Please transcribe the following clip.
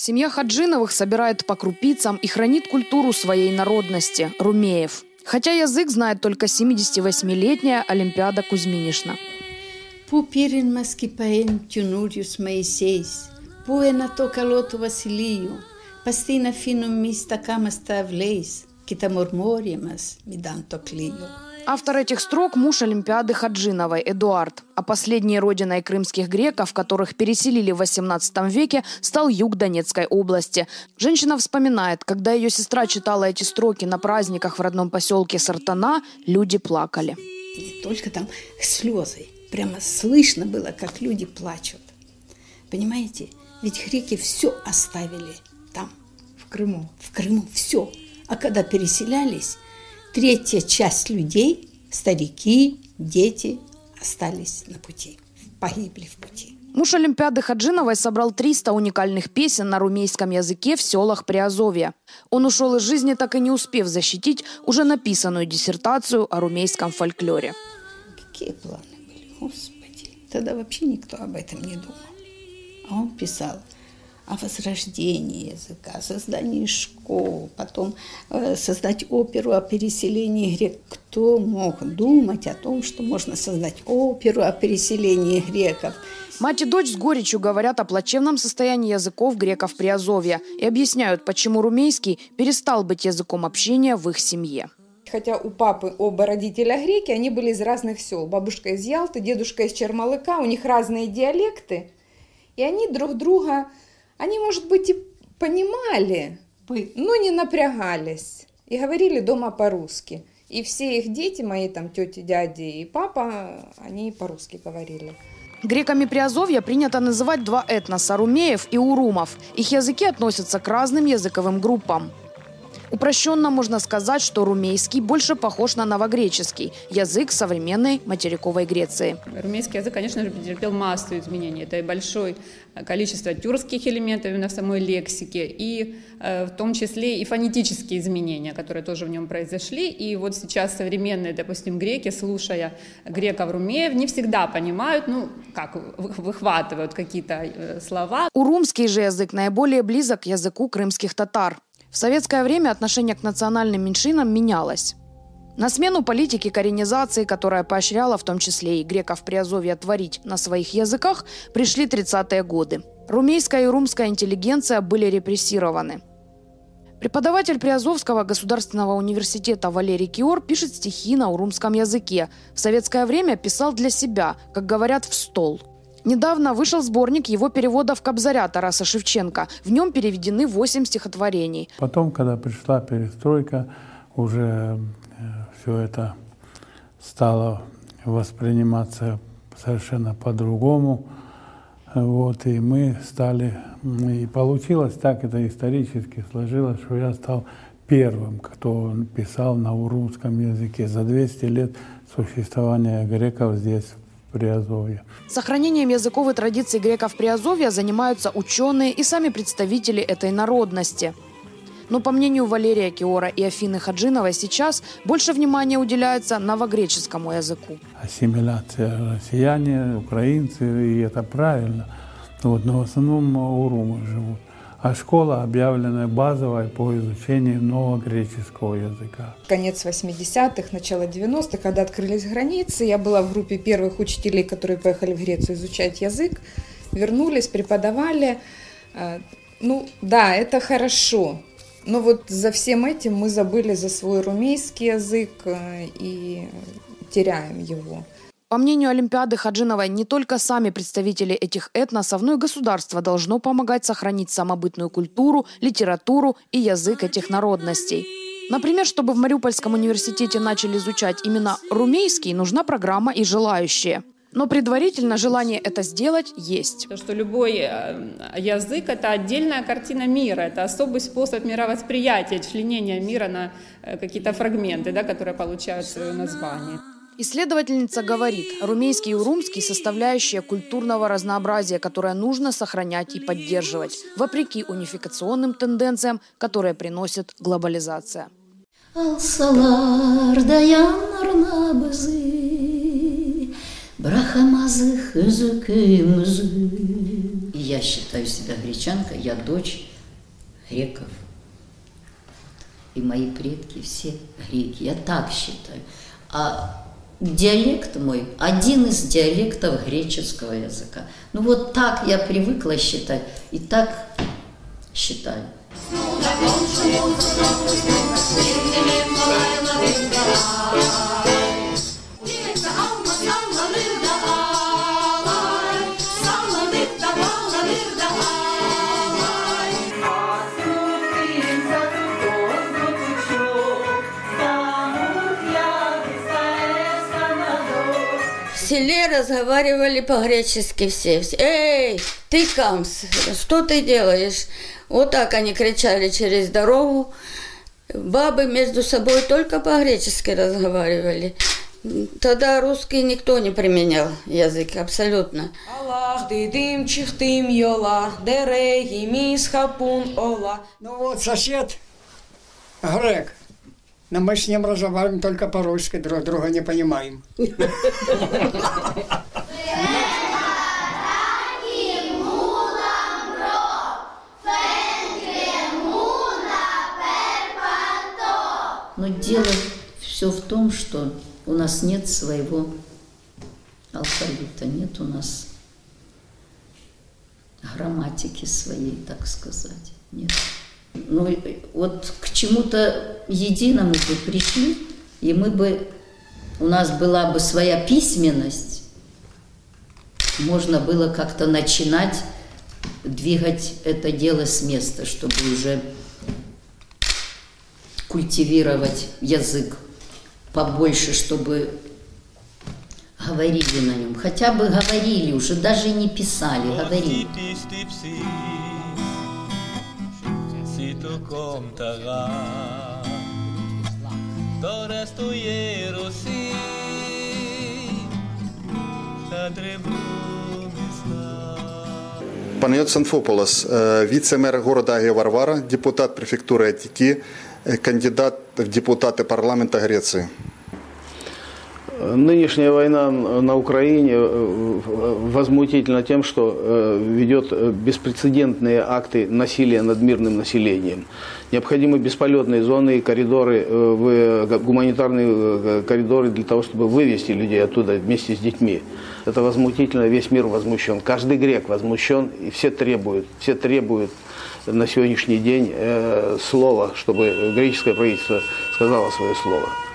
Семья Хаджиновых собирает по крупицам и хранит культуру своей народности – румеев. Хотя язык знает только 78-летняя Олимпиада Кузьминишна. Пупирин маскипаен тюнуриус Моисейс, пуэна токалоту Василию, пастина финум миста камаста влейс, китамурмориемас миданто клию. Автор этих строк – муж Олимпиады Хаджиновой, Эдуард. А последней родиной крымских греков, которых переселили в XVIII веке, стал юг Донецкой области. Женщина вспоминает, когда ее сестра читала эти строки на праздниках в родном поселке Сартана, люди плакали. Не только там слезы, прямо слышно было, как люди плачут. Понимаете? Ведь греки все оставили там. В Крыму. В Крыму все. А когда переселялись, третья часть людей, старики, дети, остались на пути, погибли в пути. Муж Олимпиады Хаджиновой собрал 300 уникальных песен на румейском языке в селах Приазовья. Он ушел из жизни, так и не успев защитить уже написанную диссертацию о румейском фольклоре. Какие планы были, Господи. Тогда вообще никто об этом не думал. А он писал – о возрождении языка, о создании школ, потом э, создать оперу о переселении грек. Кто мог думать о том, что можно создать оперу о переселении греков? Мать и дочь с горечью говорят о плачевном состоянии языков греков при Азове и объясняют, почему румейский перестал быть языком общения в их семье. Хотя у папы оба родителя греки, они были из разных сел. Бабушка из Ялты, дедушка из Чермалыка, у них разные диалекты. И они друг друга они, может быть, и понимали, но не напрягались и говорили дома по-русски. И все их дети, мои там тети, дяди и папа, они по-русски говорили. Греками Приазовья принято называть два этноса – румеев и урумов. Их языки относятся к разным языковым группам. Упрощенно можно сказать, что румейский больше похож на новогреческий – язык современной материковой Греции. Румейский язык, конечно же, претерпел массу изменений. Это и большое количество тюркских элементов в самой лексике, и э, в том числе и фонетические изменения, которые тоже в нем произошли. И вот сейчас современные, допустим, греки, слушая греков-румеев, не всегда понимают, ну, как выхватывают какие-то э, слова. Урумский же язык наиболее близок к языку крымских татар. В советское время отношение к национальным меньшинам менялось. На смену политике коренизации, которая поощряла в том числе и греков Приазовья творить на своих языках, пришли 30-е годы. Румейская и румская интеллигенция были репрессированы. Преподаватель Приазовского государственного университета Валерий Киор пишет стихи на урумском языке. В советское время писал для себя, как говорят, в стол – Недавно вышел сборник его переводов Кобзаря Тараса Шевченко. В нем переведены восемь стихотворений. Потом, когда пришла перестройка, уже э, все это стало восприниматься совершенно по-другому. Вот, и мы стали, и получилось так, это исторически сложилось, что я стал первым, кто писал на урумском языке за 200 лет существования греков здесь, Приазовья. Сохранением языковой традиции греков Приазовья занимаются ученые и сами представители этой народности. Но по мнению Валерия Киора и Афины Хаджиновой, сейчас больше внимания уделяется новогреческому языку. Ассимиляция россияне, украинцы, и это правильно. Вот, но в основном урумы живут а школа объявлена базовой по изучению нового греческого языка. Конец 80-х, начало 90-х, когда открылись границы, я была в группе первых учителей, которые поехали в Грецию изучать язык, вернулись, преподавали. А, ну, да, это хорошо, но вот за всем этим мы забыли за свой румейский язык э, и теряем его. По мнению Олимпиады Хаджиновой, не только сами представители этих этносов, но и государство должно помогать сохранить самобытную культуру, литературу и язык этих народностей. Например, чтобы в Мариупольском университете начали изучать именно румейский, нужна программа и желающие. Но предварительно желание это сделать есть. То, что любой э, язык – это отдельная картина мира, это особый способ мировосприятия, членения мира на э, какие-то фрагменты, да, которые получают свое название. Исследовательница говорит, румейский и урумский – составляющая культурного разнообразия, которое нужно сохранять и поддерживать, вопреки унификационным тенденциям, которые приносит глобализация. я считаю себя гречанкой, я дочь греков. И мои предки все греки, я так считаю. А диалект мой один из диалектов греческого языка. Ну вот так я привыкла считать и так считаю. В селе разговаривали по-гречески все. Эй, ты камс, что ты делаешь? Вот так они кричали через дорогу. Бабы между собой только по-гречески разговаривали. Тогда русский никто не применял язык, абсолютно. Ну вот сосед грек. Но мы с ним разговариваем только по-русски, друг друга не понимаем. Но дело все в том, что у нас нет своего алфавита, нет у нас грамматики своей, так сказать. Нет. Ну, вот к чему-то единому бы пришли, и мы бы, у нас была бы своя письменность, можно было как-то начинать двигать это дело с места, чтобы уже культивировать язык побольше, чтобы говорили на нем. Хотя бы говорили, уже даже не писали, говорили. Панайот Санфополос, э, вице-мэр города Агия Варвара, депутат префектуры Атики, э, кандидат в депутаты парламента Греции. Нынешняя война на Украине э, возмутительна тем, что э, ведет беспрецедентные акты насилия над мирным населением. Необходимы бесполетные зоны и коридоры, э, гуманитарные коридоры для того, чтобы вывести людей оттуда вместе с детьми. Это возмутительно, весь мир возмущен. Каждый грек возмущен, и все требуют, все требуют на сегодняшний день слова, чтобы греческое правительство сказало свое слово.